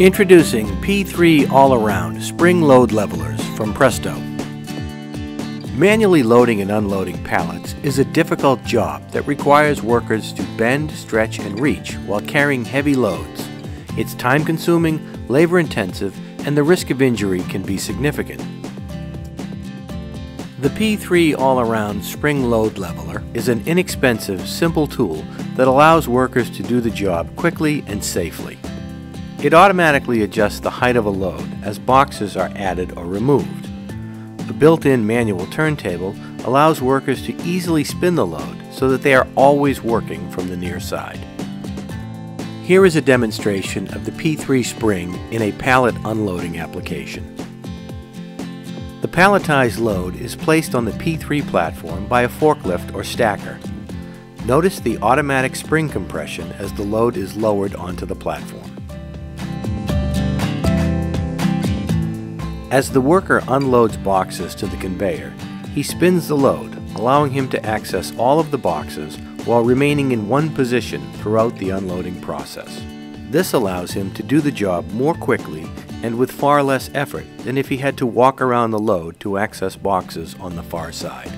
Introducing P3 All-Around Spring Load Levelers from Presto. Manually loading and unloading pallets is a difficult job that requires workers to bend, stretch, and reach while carrying heavy loads. It's time-consuming, labor-intensive, and the risk of injury can be significant. The P3 All-Around Spring Load Leveler is an inexpensive, simple tool that allows workers to do the job quickly and safely. It automatically adjusts the height of a load as boxes are added or removed. The built-in manual turntable allows workers to easily spin the load so that they are always working from the near side. Here is a demonstration of the P3 spring in a pallet unloading application. The palletized load is placed on the P3 platform by a forklift or stacker. Notice the automatic spring compression as the load is lowered onto the platform. As the worker unloads boxes to the conveyor, he spins the load, allowing him to access all of the boxes while remaining in one position throughout the unloading process. This allows him to do the job more quickly and with far less effort than if he had to walk around the load to access boxes on the far side.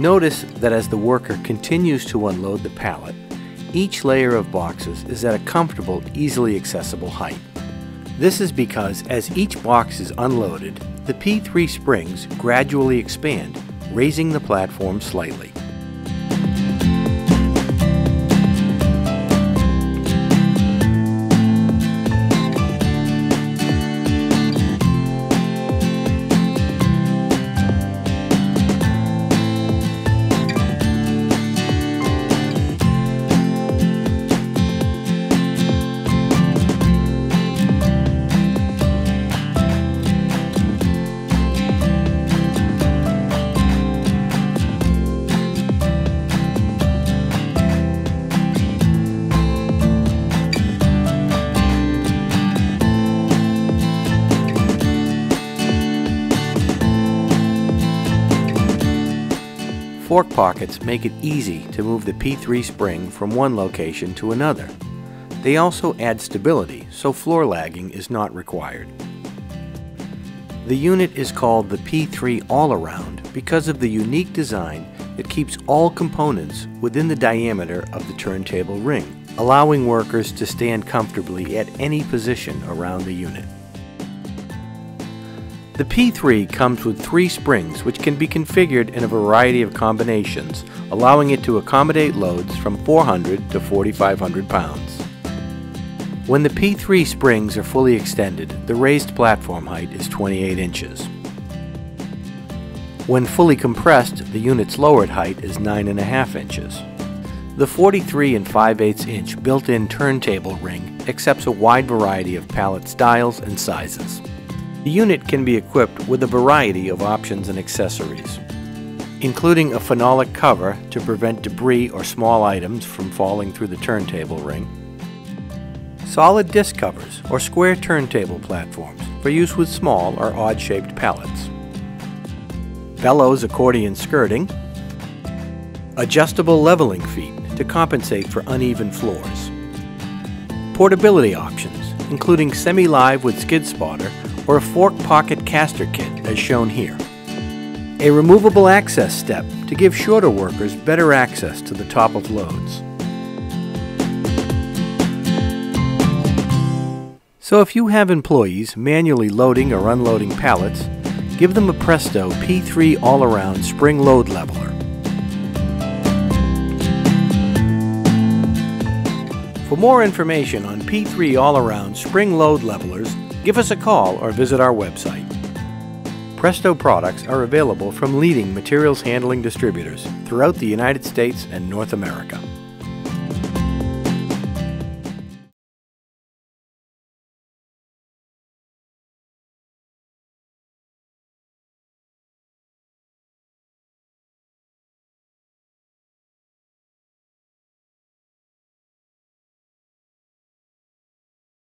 Notice that as the worker continues to unload the pallet, each layer of boxes is at a comfortable, easily accessible height. This is because as each box is unloaded, the P3 springs gradually expand, raising the platform slightly. Fork pockets make it easy to move the P3 spring from one location to another. They also add stability, so floor lagging is not required. The unit is called the P3 All-Around because of the unique design that keeps all components within the diameter of the turntable ring, allowing workers to stand comfortably at any position around the unit. The P3 comes with three springs which can be configured in a variety of combinations, allowing it to accommodate loads from 400 to 4,500 pounds. When the P3 springs are fully extended, the raised platform height is 28 inches. When fully compressed, the unit's lowered height is 9.5 inches. The 43 and 5 8 inch built-in turntable ring accepts a wide variety of pallet styles and sizes. The unit can be equipped with a variety of options and accessories, including a phenolic cover to prevent debris or small items from falling through the turntable ring, solid disc covers or square turntable platforms for use with small or odd-shaped pallets, bellows accordion skirting, adjustable leveling feet to compensate for uneven floors, portability options, including semi-live with skid spotter or a fork pocket caster kit as shown here. A removable access step to give shorter workers better access to the top of loads. So if you have employees manually loading or unloading pallets, give them a Presto P3 All-Around Spring Load Leveler. For more information on P3 All-Around Spring Load Levelers, give us a call or visit our website. Presto products are available from leading materials handling distributors throughout the United States and North America.